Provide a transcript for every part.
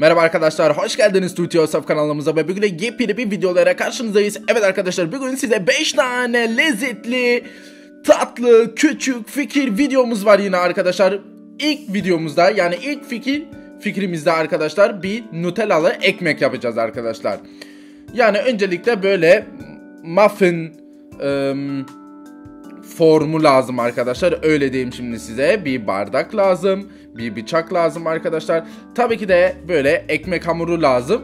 Merhaba arkadaşlar, hoş geldiniz Tuti Yosef kanalımıza ve bugün de yepyeni bir videolara karşınızdayız. Evet arkadaşlar, bugün size 5 tane lezzetli, tatlı, küçük fikir videomuz var yine arkadaşlar. İlk videomuzda yani ilk fikir fikrimizde arkadaşlar bir Nutellalı ekmek yapacağız arkadaşlar. Yani öncelikle böyle muffin ım, formu lazım arkadaşlar. Öyle diyeyim şimdi size. Bir bardak lazım. Bir bıçak lazım arkadaşlar. Tabii ki de böyle ekmek hamuru lazım.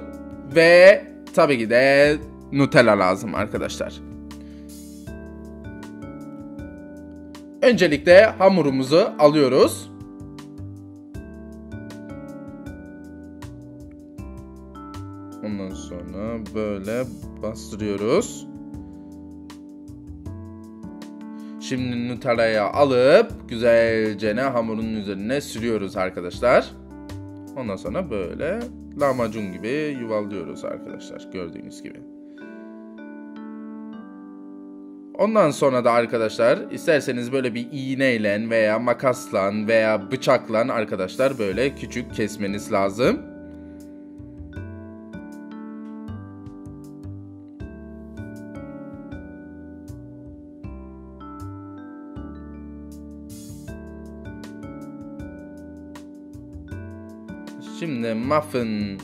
Ve tabii ki de Nutella lazım arkadaşlar. Öncelikle hamurumuzu alıyoruz. Ondan sonra böyle bastırıyoruz. Şimdi Nutella'yı alıp güzelce ne hamurun üzerine sürüyoruz arkadaşlar. Ondan sonra böyle lahmacun gibi yuvarlıyoruz arkadaşlar gördüğünüz gibi. Ondan sonra da arkadaşlar isterseniz böyle bir iğneyle veya makasla veya bıçakla arkadaşlar böyle küçük kesmeniz lazım. Şimdi muffin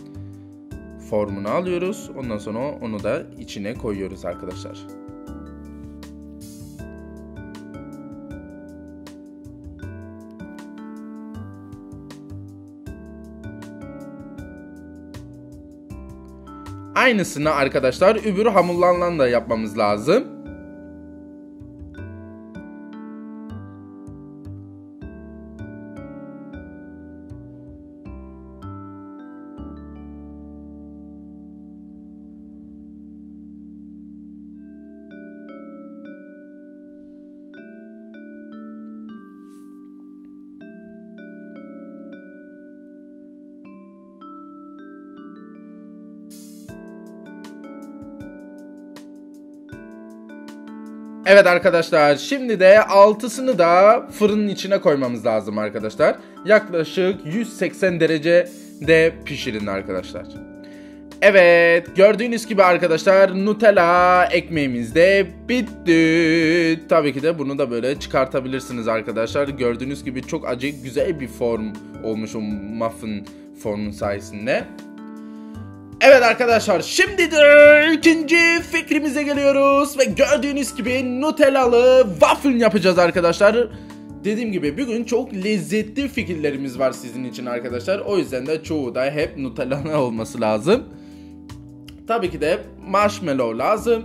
formunu alıyoruz. Ondan sonra onu da içine koyuyoruz arkadaşlar. Aynısını arkadaşlar öbür hamurlarla da yapmamız lazım. Evet arkadaşlar şimdi de altısını da fırının içine koymamız lazım arkadaşlar. Yaklaşık 180 derecede pişirin arkadaşlar. Evet gördüğünüz gibi arkadaşlar Nutella ekmeğimiz de bitti. Tabii ki de bunu da böyle çıkartabilirsiniz arkadaşlar. Gördüğünüz gibi çok acı güzel bir form olmuş o muffin formun sayesinde. Evet arkadaşlar şimdi de ikinci fikrimize geliyoruz ve gördüğünüz gibi Nutellalı waffle yapacağız arkadaşlar. Dediğim gibi bugün çok lezzetli fikirlerimiz var sizin için arkadaşlar. O yüzden de çoğu da hep Nutella'lı olması lazım. Tabii ki de marshmallow lazım.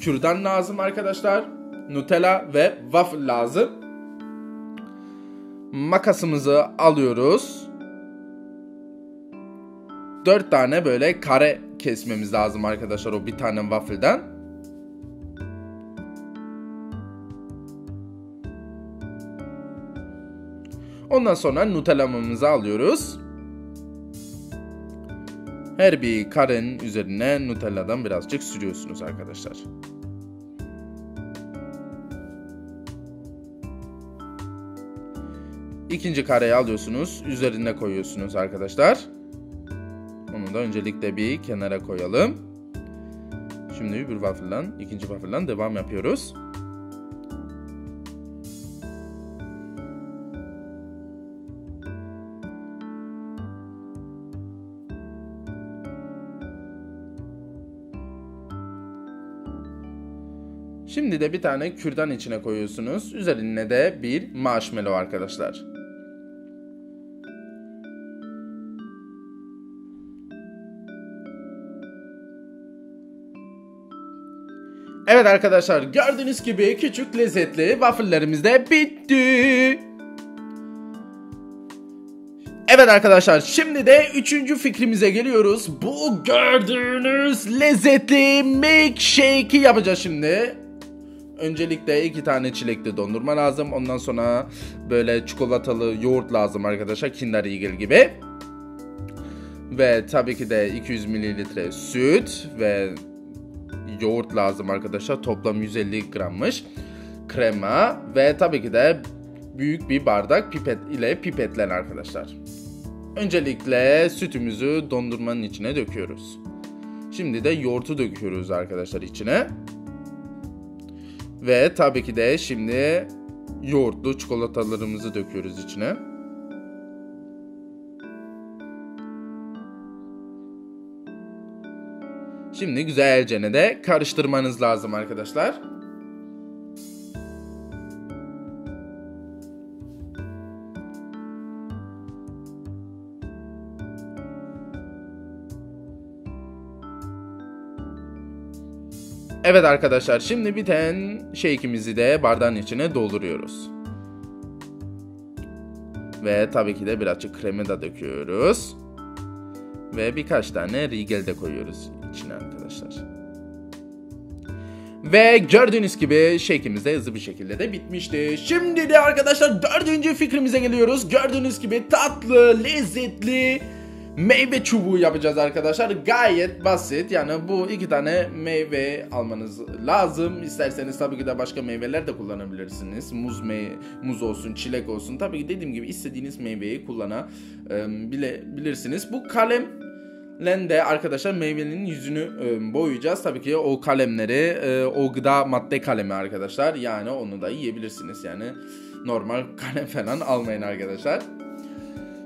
Kürdan lazım arkadaşlar. Nutella ve waffle lazım. Makasımızı alıyoruz. 4 tane böyle kare kesmemiz lazım arkadaşlar o bir tane waffle'den. Ondan sonra Nutella'mızı alıyoruz. Her bir karenin üzerine Nutella'dan birazcık sürüyorsunuz arkadaşlar. İkinci kareyi alıyorsunuz, üzerine koyuyorsunuz arkadaşlar. Da öncelikle bir kenara koyalım. Şimdi bir waffle'dan, ikinci waffle'dan devam yapıyoruz. Şimdi de bir tane kürdan içine koyuyorsunuz. Üzerine de bir marshmallow arkadaşlar. Evet arkadaşlar gördüğünüz gibi küçük lezzetli waffle'lerimiz de bitti. Evet arkadaşlar şimdi de üçüncü fikrimize geliyoruz. Bu gördüğünüz lezzetli milkshake'i yapacağız şimdi. Öncelikle iki tane çilekli dondurma lazım. Ondan sonra böyle çikolatalı yoğurt lazım arkadaşlar. Kinder Eagle gibi. Ve tabii ki de 200 mililitre süt ve yoğurt lazım arkadaşlar. Toplam 150 grammış. Krema ve tabii ki de büyük bir bardak pipet ile pipetlen arkadaşlar. Öncelikle sütümüzü dondurmanın içine döküyoruz. Şimdi de yoğurtu döküyoruz arkadaşlar içine. Ve tabii ki de şimdi yoğurtlu çikolatalarımızı döküyoruz içine. Şimdi güzelce de karıştırmanız lazım arkadaşlar. Evet arkadaşlar şimdi biten shake'imizi de bardağın içine dolduruyoruz. Ve tabii ki de birazcık kremi de döküyoruz. Ve birkaç tane rigel de koyuyoruz içine arkadaşlar. Ve gördüğünüz gibi shake'imiz de hızlı bir şekilde de bitmişti. Şimdi de arkadaşlar dördüncü fikrimize geliyoruz. Gördüğünüz gibi tatlı, lezzetli meyve çubuğu yapacağız arkadaşlar. Gayet basit. Yani bu iki tane meyve almanız lazım. İsterseniz tabii ki de başka meyveler de kullanabilirsiniz. Muz mey muz olsun, çilek olsun. Tabii ki dediğim gibi istediğiniz meyveyi kullanabilirsiniz. Bu kalem de arkadaşlar meyvenin yüzünü boyayacağız. Tabii ki o kalemleri o gıda madde kalemi arkadaşlar. Yani onu da yiyebilirsiniz. Yani normal kalem falan almayın arkadaşlar.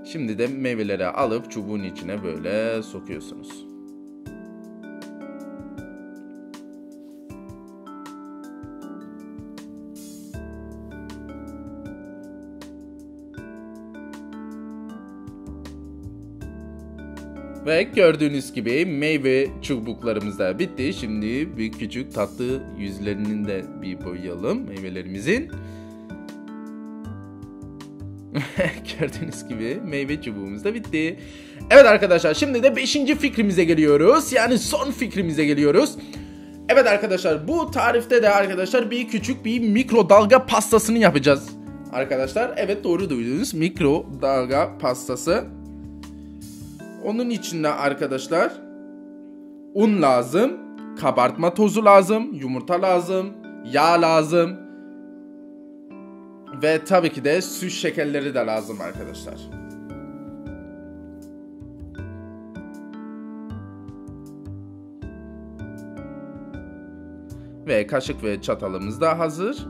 Şimdi de meyveleri alıp çubuğun içine böyle sokuyorsunuz. Ve gördüğünüz gibi meyve çubuklarımız da bitti. Şimdi bir küçük tatlı yüzlerinin de bir boyayalım meyvelerimizin. Gördüğünüz gibi meyve çubuğumuz da bitti. Evet arkadaşlar şimdi de 5. fikrimize geliyoruz. Yani son fikrimize geliyoruz. Evet arkadaşlar bu tarifte de arkadaşlar bir küçük bir mikrodalga pastasını yapacağız. Arkadaşlar evet doğru duydunuz mikrodalga pastası. Onun içinde arkadaşlar un lazım, kabartma tozu lazım, yumurta lazım, yağ lazım, ve tabii ki de süt şekerleri de lazım arkadaşlar. Ve kaşık ve çatalımız da hazır.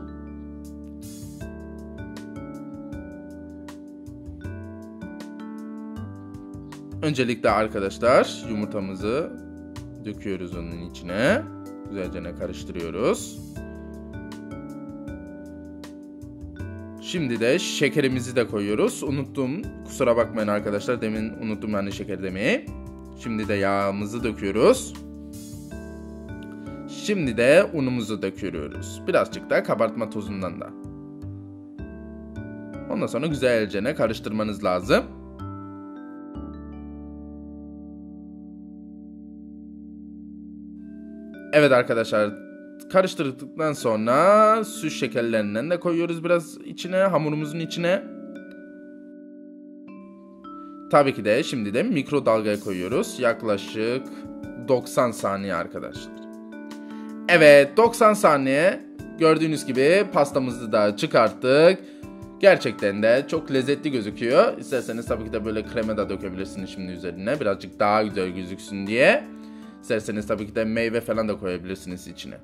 Öncelikle arkadaşlar yumurtamızı döküyoruz onun içine. Güzelce karıştırıyoruz. Şimdi de şekerimizi de koyuyoruz. Unuttum. Kusura bakmayın arkadaşlar. Demin unuttum yani şeker demeyi. Şimdi de yağımızı döküyoruz. Şimdi de unumuzu döküyoruz. Birazcık da kabartma tozundan da. Ondan sonra güzelce karıştırmanız lazım. Evet arkadaşlar karıştırdıktan sonra süt şekerlerinden de koyuyoruz biraz içine hamurumuzun içine. Tabii ki de şimdi de mikrodalgaya koyuyoruz. Yaklaşık 90 saniye arkadaşlar. Evet 90 saniye gördüğünüz gibi pastamızı da çıkarttık. Gerçekten de çok lezzetli gözüküyor. İsterseniz tabii ki de böyle krema da dökebilirsiniz şimdi üzerine. Birazcık daha güzel gözüksün diye. İsterseniz tabii ki de meyve falan da koyabilirsiniz içine.